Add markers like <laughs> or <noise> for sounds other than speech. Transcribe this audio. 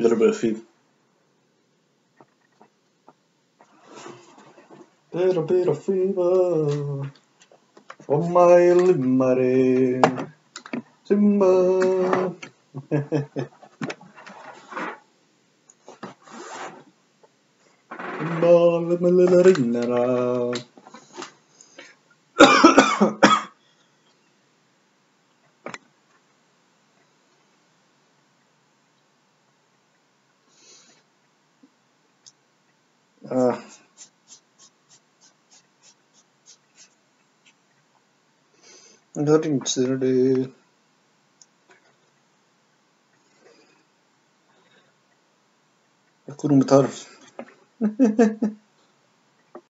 little bit of fever. Little bit of fever on my limare. Simba. <laughs> Simba, آه. Nothing today. أكون متعرف